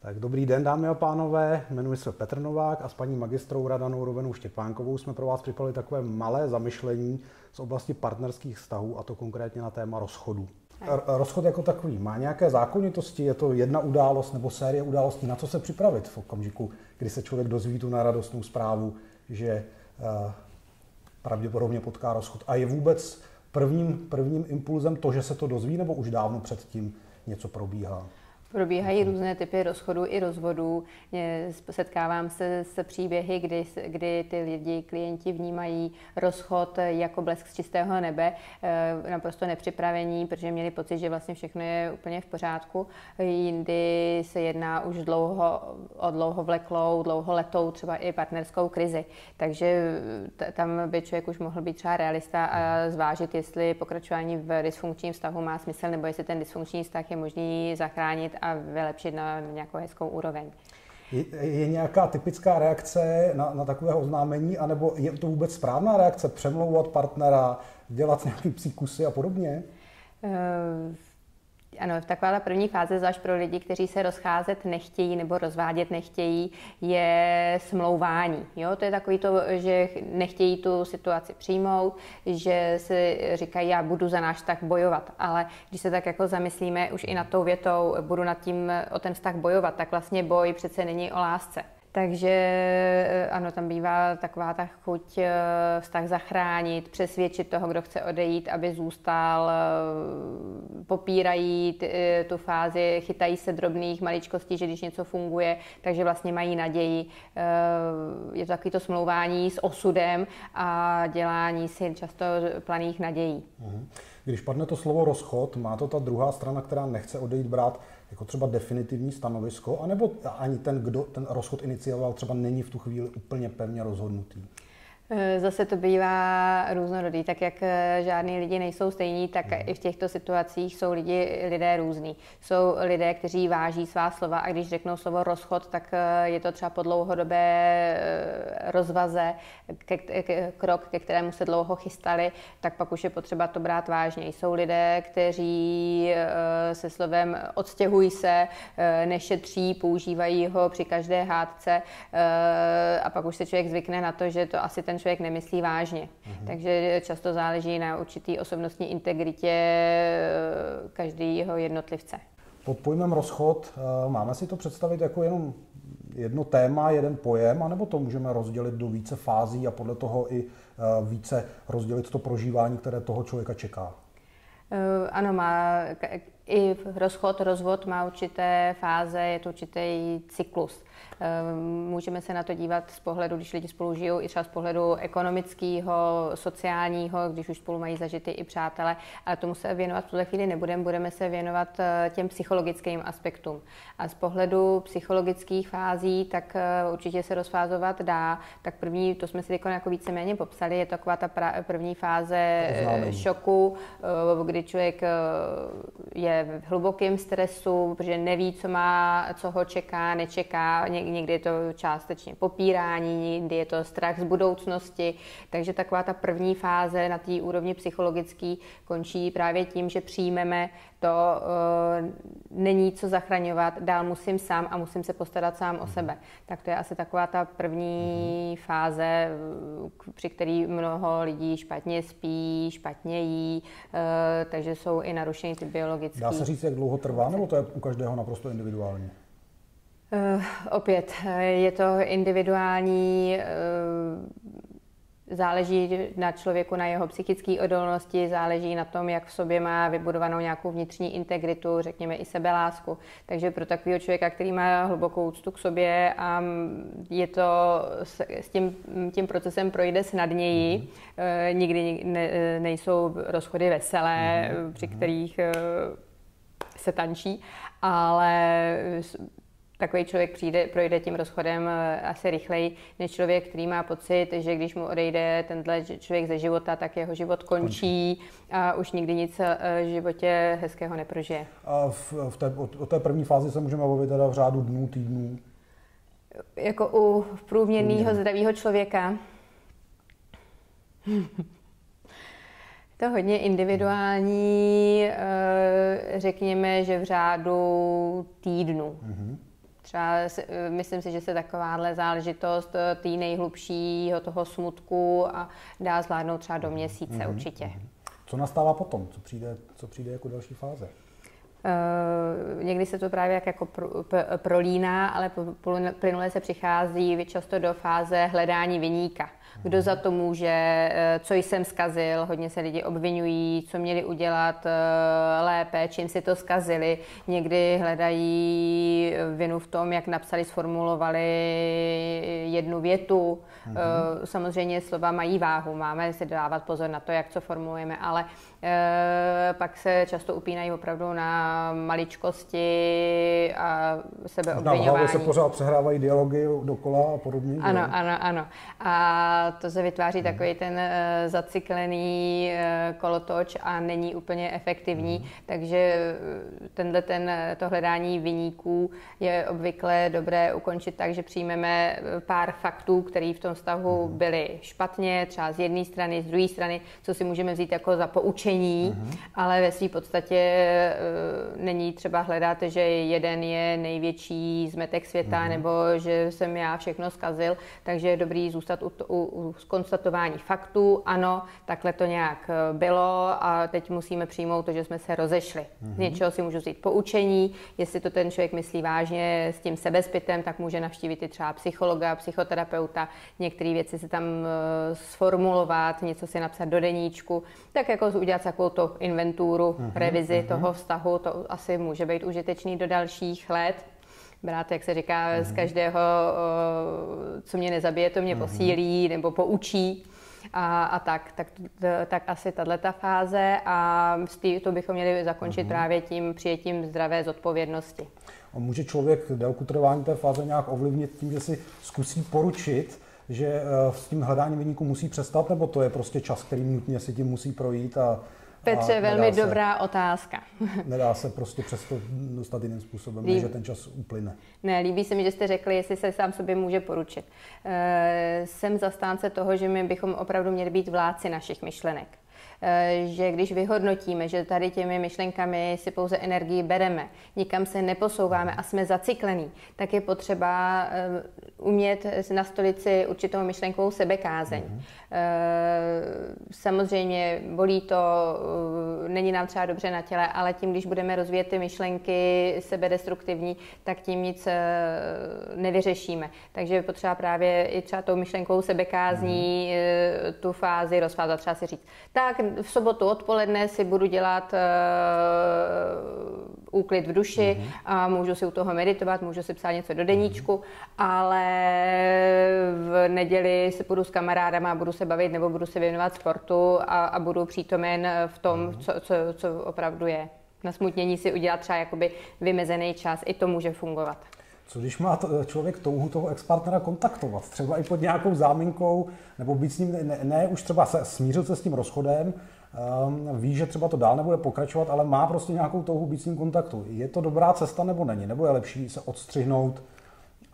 Tak dobrý den, dámy a pánové, jmenuji se Petr Novák a s paní magistrou Radanou Rovenou Štěpánkovou jsme pro vás připravili takové malé zamyšlení z oblasti partnerských vztahů, a to konkrétně na téma rozchodu. Rozchod jako takový má nějaké zákonitosti, je to jedna událost nebo série událostí, na co se připravit v okamžiku, kdy se člověk dozví tu radostnou zprávu, že eh, pravděpodobně potká rozchod. A je vůbec prvním, prvním impulzem to, že se to dozví, nebo už dávno předtím něco probíhá? Probíhají různé typy rozchodů i rozvodů. Setkávám se s příběhy, kdy, kdy ty lidi, klienti vnímají rozchod jako blesk z čistého nebe, eh, naprosto nepřipravení, protože měli pocit, že vlastně všechno je úplně v pořádku. Jindy se jedná už dlouho, o dlouho vleklou, dlouho letou, třeba i partnerskou krizi. Takže tam by člověk už mohl být třeba realista a zvážit, jestli pokračování v dysfunkčním vztahu má smysl, nebo jestli ten dysfunkční vztah je možný zachránit a vylepšit na nějakou hezkou úroveň. Je, je nějaká typická reakce na, na takové oznámení, anebo je to vůbec správná reakce přemlouvat partnera, dělat nějaký psíkusy a podobně? Uh ano, taková ta první fáze, zvlášť pro lidi, kteří se rozcházet nechtějí nebo rozvádět nechtějí, je smlouvání. Jo? To je takový to, že nechtějí tu situaci přijmout, že si říkají, já budu za náš vztah bojovat. Ale když se tak jako zamyslíme už i nad tou větou, budu nad tím o ten vztah bojovat, tak vlastně boj přece není o lásce. Takže eh, ano, tam bývá taková ta chuť eh, vztah zachránit, přesvědčit toho, kdo chce odejít, aby zůstal, eh, popírají tu fázi, chytají se drobných maličkostí, že když něco funguje, takže vlastně mají naději. Je to takový to smlouvání s osudem a dělání si často planých nadějí. Mhm. Když padne to slovo rozchod, má to ta druhá strana, která nechce odejít brát jako třeba definitivní stanovisko, anebo ani ten, kdo ten rozchod inicioval, třeba není v tu chvíli úplně pevně rozhodnutý? Eh, zase to bývá různorodý, tak jak eh, žádní lidi nejsou stejní, tak hmm. i v těchto situacích jsou lidi, lidé různí. Jsou lidé, kteří váží svá slova a když řeknou slovo rozchod, tak eh, je to třeba po dlouhodobé rozvaze, krok, ke kterému se dlouho chystali, tak pak už je potřeba to brát vážně. Jsou lidé, kteří se slovem odstěhují se, nešetří, používají ho při každé hádce a pak už se člověk zvykne na to, že to asi ten člověk nemyslí vážně. Mm-hmm. Takže často záleží na určitý osobnostní integritě eh, každého jednotlivce. Pod pojmem rozchod eh, máme si to představit jako jenom jedno téma, jeden pojem, anebo to můžeme rozdělit do více fází a podle toho i eh, více rozdělit to prožívání, které toho člověka čeká? Ano, má i rozchod, rozvod má určité fáze, je to určitý cyklus. Ehm, můžeme se na to dívat z pohledu, když lidi spolu žijou, i třeba z pohledu ekonomického, sociálního, když už spolu mají zažity i přátelé, ale tomu se věnovat v tuhle chvíli nebudeme, budeme se věnovat eh, těm psychologickým aspektům. A z pohledu psychologických fází, tak eh, určitě se rozfázovat dá. Tak první, to jsme si teď jako víceméně popsali, je to taková ta první fáze eh, šoku, kdy člověk je v hlubokém stresu, protože neví, co má, co ho čeká, nečeká, někdy je to částečně popírání, někdy je to strach z budoucnosti, takže taková ta první fáze na té úrovni psychologické končí právě tím, že přijmeme to, uh, není co zachraňovat, dál musím sám a musím se postarat sám o sebe. Tak to je asi taková ta první mm-hmm. fáze, eh, při který mnoho lidí špatně spí, špatně jí, uh, takže jsou i narušeny ty biologické. Dá se říct, jak dlouho trvá, nebo to je u každého naprosto individuálně? Uh, opět, je to individuální, uh, záleží na člověku, na jeho psychické odolnosti, záleží na tom, jak v sobě má vybudovanou nějakou vnitřní integritu, řekněme i sebelásku. Takže pro takového člověka, který má hlubokou úctu k sobě a je to s, tím, tím procesem projde snadněji, mm-hmm. nikdy ne, nejsou rozchody veselé, mm-hmm. při kterých se tančí, ale takový člověk přijde, projde tím rozchodem eh, asi rychleji, než člověk, který má pocit, že když mu odejde tenhle člověk ze života, tak jeho život končí a už nikdy nic eh, v životě hezkého neprožije. A v, v té, o, o té první fázi se můžeme bavit teda v řádu dnů, týdnů? Jako u průměrného zdravého člověka. to hodně individuální, eh, řekněme, že v řádu týdnu. Mm-hmm Třeba myslím si, že se takováhle záležitost té nejhlubšího toho smutku a dá zvládnout třeba do měsíce mm-hmm. určitě. Co nastává potom? Co přijde, co přijde jako další fáze? Uh, někdy se to právě jak jako pro, prolíná, ale plynule se přichází často do fáze hledání vyníka kdo za to může, eh, co jsem skazil. Hodně se lidi obvinují, co měli udělat eh, lépe, čím si to skazili. Někdy hledají vinu v tom, jak napsali, sformulovali jednu větu. Mhm. Samozřejmě slova mají váhu, máme si dávat pozor na to, jak co formulujeme, ale Eh, pak se často upínají opravdu na maličkosti a sebeobvinování. Na se pořád přehrávají dialogy dokola a podobně. Ano, ano, ano. A to se vytváří hmm. takový ten eh, zacyklený eh, kolotoč a není úplně efektivní, hmm. takže tenhle ten, to hledání vyníků je obvykle dobré ukončit tak, že přijmeme pár faktů, které v tom vztahu hmm. byly špatně, třeba z jedné strany, z druhé strany, co si můžeme vzít jako za poučení učení, uh-huh. ale ve své podstatě e, není třeba hledat, že jeden je největší zmetek světa uh-huh. nebo že jsem já všechno zkazil, takže je dobrý zůstat u, u, u konstatování faktů. Ano, takhle to nějak e, bylo a teď musíme přijmout to, že jsme se rozešli. Uh-huh. Z něčeho si můžu vzít poučení, jestli to ten člověk myslí vážně s tím sebezpitem, tak může navštívit i třeba psychologa, psychoterapeuta, některé věci si tam e, sformulovat, něco si napsat do deníčku, tak jako udělat takovou to inventuru, uh-huh, revizi uh-huh. toho vztahu, to asi může být užitečný do dalších let. Brát, jak se říká, uh-huh. z každého, co mě nezabije, to mě uh-huh. posílí nebo poučí. A, a tak, tak, tak asi tato fáze a to bychom měli zakončit uh-huh. právě tím přijetím zdravé zodpovědnosti. A může člověk délku trvání té fáze nějak ovlivnit tím, že si zkusí poručit, že eh, s tím hledáním vyníku musí přestat, nebo to je prostě čas, který nutně si tím musí projít a Petře, velmi se, dobrá otázka. nedá se prostě přesto dostat jiným způsobem, než že ten čas uplyne. Ne, líbí se mi, že jste řekli, jestli se sám sobě může poručit. E, jsem zastánce toho, že my bychom opravdu měli být vládci našich myšlenek. Eh, že když vyhodnotíme, že tady těmi myšlenkami si pouze energii bereme, nikam se neposouváme a jsme zaciklení, tak je potřeba eh, umět nastolit si určitou myšlenkovou sebekázeň. Mm-hmm. Samozřejmě bolí to, není nám třeba dobře na těle, ale tím, když budeme rozvíjet ty myšlenky sebedestruktivní, tak tím nic nevyřešíme. Takže je potřeba právě i třeba tou myšlenkovou sebekázní mm-hmm. tu fázi rozvázat, třeba si říct, tak v sobotu odpoledne si budu dělat uh, úklid v duši mm-hmm. a můžu si u toho meditovat, můžu si psát něco do deníčku, mm-hmm. ale v neděli se budu s kamarádama, budu se bavit nebo budu se věnovat sportu a, a budu přítomen v tom, mm-hmm. co, co, co opravdu je. Na smutnění si udělat třeba jakoby vymezený čas, i to může fungovat. Co když má to, člověk touhu toho ex-partnera kontaktovat, třeba i pod nějakou záminkou, nebo být s ním, ne, ne už třeba se, smířil se s tím rozchodem, um, ví, že třeba to dál nebude pokračovat, ale má prostě nějakou touhu být s ním kontaktu. Je to dobrá cesta nebo není? Nebo je lepší se odstřihnout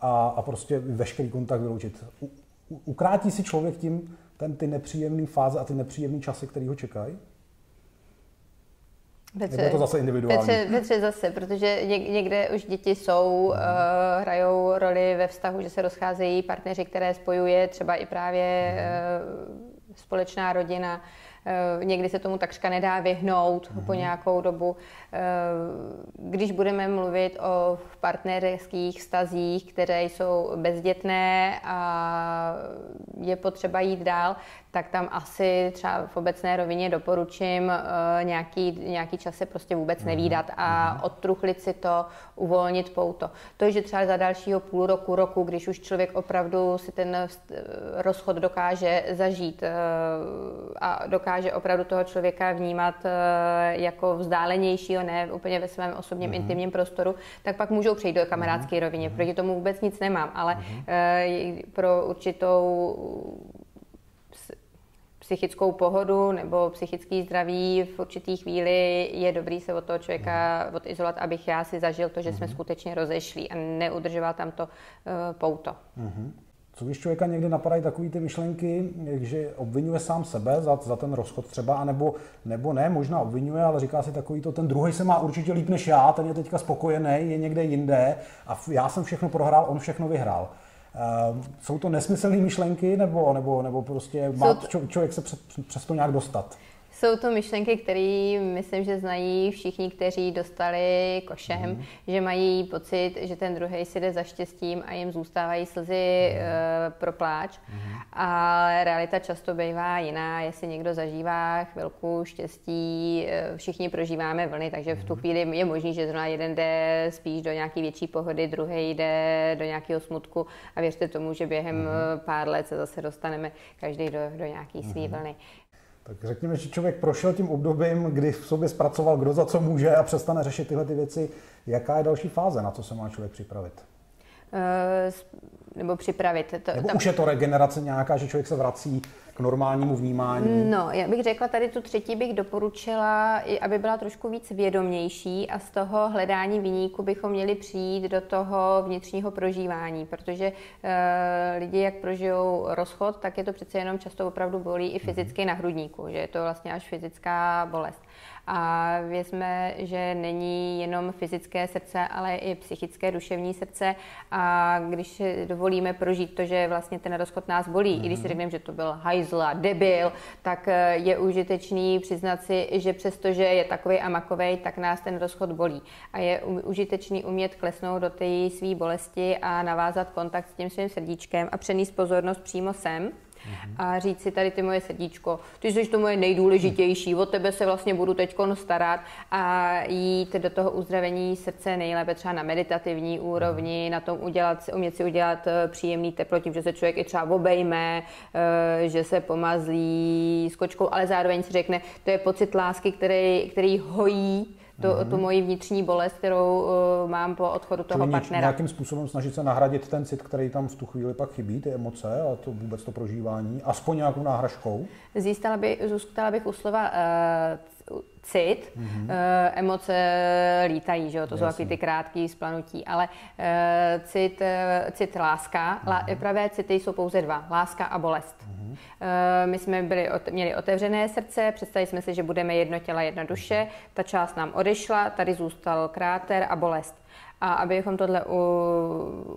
a, a prostě veškerý kontakt vyloučit? U, ukrátí si člověk tím ten, ty nepříjemné fáze a ty nepříjemné časy, které ho čekají? Petře, je to zase individuální? Petře, Petře zase, protože někde už děti jsou, uh, hrajou roli ve vztahu, že se rozcházejí partneři, které spojuje třeba i právě uh, společná rodina. Uh, někdy se tomu takřka nedá vyhnout mm. po nějakou dobu. Když budeme mluvit o partnerských stazích, které jsou bezdětné a je potřeba jít dál, tak tam asi třeba v obecné rovině doporučím uh, nějaký, nějaký čas se prostě vůbec mm nevídat a mm odtruchlit si to, uvolnit pouto. To, že třeba za dalšího půl roku, roku, když už člověk opravdu si ten eh, rozchod dokáže zažít a dokáže opravdu toho člověka vnímat uh, jako vzdálenějšího, ne úplně ve svém osobním mm intimním prostoru, tak pak můžou přejít do kamarádské mm rovině. Proti tomu vůbec nic nemám, ale mm pro určitou psychickou pohodu nebo psychický zdraví v určitý chvíli je dobrý se od toho člověka mhm. odizolovat, abych já si zažil to, že jsme mhm. skutečně rozešli a neudržoval tam to uh, pouto. Mm-hmm. Co když člověka někdy napadají takové ty myšlenky, že obvinuje sám sebe za, za ten rozchod třeba, anebo, nebo ne, možná obvinuje, ale říká si takový to, ten druhý se má určitě líp než já, ten je teďka spokojený, je někde jinde a já jsem všechno prohrál, on všechno vyhrál. Uh, jsou to nesmyslné myšlenky, nebo, nebo, nebo prostě má člověk se přes, přes to nějak dostat? Jsou to myšlenky, které myslím, že znají všichni, kteří dostali košem, mm. že mají pocit, že ten druhý si jde za štěstím a jim zůstávají slzy mm. uh, pro pláč. Mm. A realita často bývá jiná, jestli někdo zažívá chvilku štěstí, uh, všichni prožíváme vlny, takže v tu mhm. chvíli je možný, že zrovna jeden jde spíš do nějaké větší pohody, druhý jde do nějakého smutku a věřte tomu, že během mm. pár let se zase dostaneme každý do, do nějaké své mm. vlny. Tak řekněme, že člověk prošel tím obdobím, kdy v sobě zpracoval, kdo za co může a přestane řešit tyhle ty věci. Jaká je další fáze, na co se má člověk připravit? Uh, nebo připravit. To, nebo tam... už je to regenerace nějaká, že člověk se vrací k normálnímu vnímání? No, já bych řekla, tady tu třetí bych doporučila, aby byla trošku víc vědomější a z toho hledání vyníku bychom měli přijít do toho vnitřního prožívání, protože e, lidi, jak prožijou rozchod, tak je to přece jenom často opravdu bolí i fyzicky mm. na hrudníku, že je to vlastně až fyzická bolest. A věřme, že není jenom fyzické srdce, ale i psychické, duševní srdce. A když dovolíme prožít to, že vlastně ten rozchod nás bolí, mm-hmm. i když si mhm. řekneme, že to byl hajzl a debil, tak eh, je užitečný přiznat si, že přesto, že je takový a makovej, tak nás ten rozchod bolí. A je užitečný umět klesnout do té své bolesti a navázat kontakt s tím svým srdíčkem a přenést pozornost přímo sem a říct si tady ty moje srdíčko, ty jsi to moje nejdůležitější, o tebe se vlastně budu teď starat a jít do toho uzdravení srdce nejlépe třeba na meditativní úrovni, na tom udělat, umět si udělat eh, příjemný teplo tím, že se člověk i třeba obejme, eh, že se pomazlí s kočkou, ale zároveň si řekne, to je pocit lásky, který, který hojí tu, mm-hmm. tu moji vnitřní bolest, kterou uh, mám po odchodu toho Čili partnera. nějakým způsobem snažit se nahradit ten cit, který tam v tu chvíli pak chybí, ty emoce a to vůbec to prožívání, aspoň nějakou náhražkou? Zůstala, by, zůstala bych u slova uh, cit, mm-hmm. uh, emoce lítají, že jo? to Jasně. jsou takový ty krátké splanutí, ale uh, cit, uh, cit láska, mm-hmm. La, pravé city jsou pouze dva, láska a bolest. Mm-hmm. Eh, my jsme byli, měli otevřené srdce, představili jsme si, že budeme jedno těla, jedna duše. Ta část nám odešla, tady zůstal kráter a bolest. A abychom tohle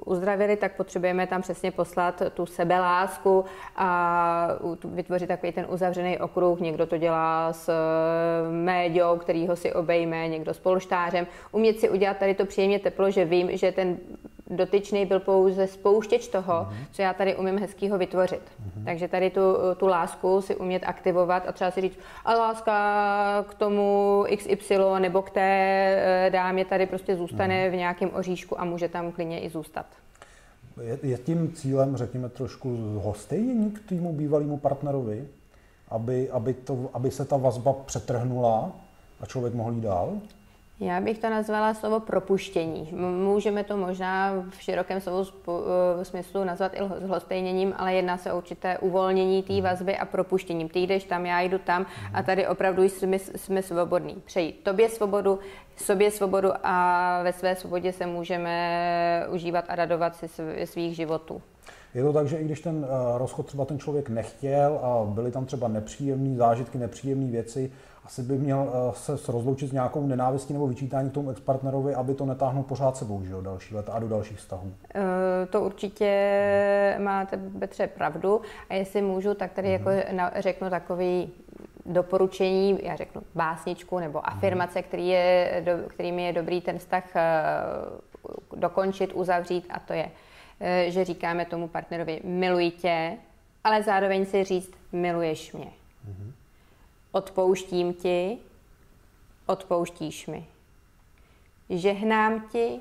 uzdravili, tak potřebujeme tam přesně poslat tu sebelásku a vytvořit takový ten uzavřený okruh. Někdo to dělá s eh, médiou, který ho si obejme, někdo s polštářem. Umět si udělat tady to příjemně teplo, že vím, že ten dotyčný byl pouze spouštěč toho, mm-hmm. co já tady umím hezkýho vytvořit. Mm-hmm. Takže tady tu, tu lásku si umět aktivovat a třeba si říct, a láska k tomu XY nebo k té eh, dámě tady prostě zůstane mm-hmm. v nějakém oříšku a může tam klidně i zůstat. Je, je tím cílem, řekněme, trošku hostejnění k týmu bývalému partnerovi, aby, aby, to, aby se ta vazba přetrhnula a člověk mohl jít dál? Já bych to nazvala slovo propuštění. Můžeme to možná v širokém slovu eh, smyslu nazvat i zlostejněním, ale jedná se o určité uvolnění té vazby a propuštěním. Ty jdeš tam, já jdu tam a tady opravdu jsme, jsme svobodní. Přeji tobě svobodu, sobě svobodu a ve své svobodě se můžeme užívat a radovat si svých životů. Je to tak, že i když ten eh, rozchod třeba ten člověk nechtěl a byly tam třeba nepříjemné zážitky, nepříjemné věci, asi by měl eh, se rozloučit s nějakou nenávistí nebo vyčítání k tomu expartnerovi, aby to netáhnul pořád sebou, že jo, další let a do dalších vztahů. Eh, to určitě máte, Petře, pravdu. A jestli můžu, tak tady mm-hmm. jako řeknu takový doporučení, já řeknu básničku nebo mhm. afirmace, který je, kterými je dobrý ten vztah dokončit, uzavřít a to je Eh, že říkáme tomu partnerovi miluji tě, ale zároveň si říct miluješ mě. Mm-hmm. Odpouštím ti, odpouštíš mi. Žehnám ti,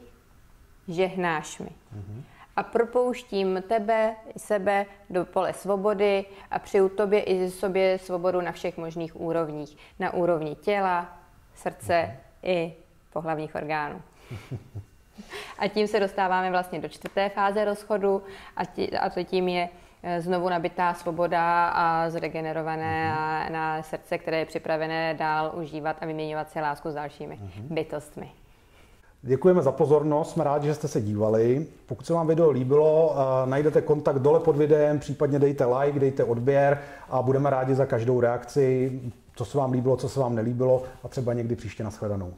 žehnáš mi. Mm-hmm. A propouštím tebe, sebe do pole svobody a přeju tobě i sobě svobodu na všech možných úrovních. Na úrovni těla, srdce mm-hmm. i pohlavních orgánů. A tím se dostáváme vlastně do čtvrté fáze rozchodu a, tí, a to tím je znovu nabitá svoboda a zregenerované mm-hmm. na srdce, které je připravené dál užívat a vyměňovat si lásku s dalšími mm-hmm. bytostmi. Děkujeme za pozornost, jsme rádi, že jste se dívali. Pokud se vám video líbilo, eh, najdete kontakt dole pod videem, případně dejte like, dejte odběr a budeme rádi za každou reakci, co se vám líbilo, co se vám nelíbilo a třeba někdy příště nashledanou.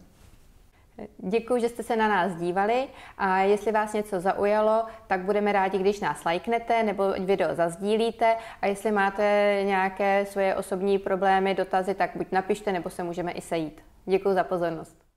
Děkuji, že jste se na nás dívali a jestli vás něco zaujalo, tak budeme rádi, když nás lajknete nebo video zazdílíte a jestli máte nějaké svoje osobní problémy, dotazy, tak buď napište nebo se můžeme i sejít. Děkuji za pozornost.